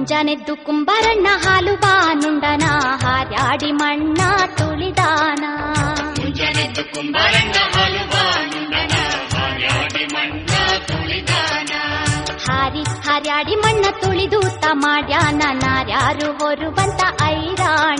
ಮುಂಜಾನೆದ್ದು ಕುಂಬರಣ್ಣ ಹಾಲುವ ನುಂಡನ ಹಾರ್ಯಾಡಿ ಮಣ್ಣ ತುಳಿದಾನ ಮುಂಜಾನೆದ್ದು ಕುಂಬರಣ್ಣ ಹಾಲುವ ನುಂಡನ ಹಾರ್ಯಾಡಿ ಮಣ್ಣ ತುಳಿದಾನ ಹಾರಿ ಹಾರ್ಯಾಡಿ ಮಣ್ಣ ತುಳಿದು ತ ಮಾಡ್ಯಾನ ನಾರ್ಯಾರು ಹೊರುವಂತ ಐರಾಣ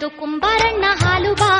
ದುಕುಂಬರಣ್ಣ ಹಾಲು ಬಾ